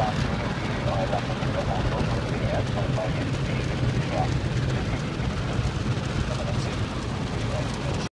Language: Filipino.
Diba? Thank you.